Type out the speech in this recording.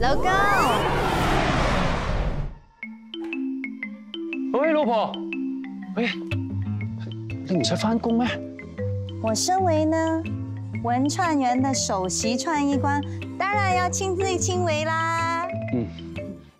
老公，喂，老婆，喂，你唔使翻工咩？我身为呢文创园的首席创意官，当然要亲力亲为啦。嗯，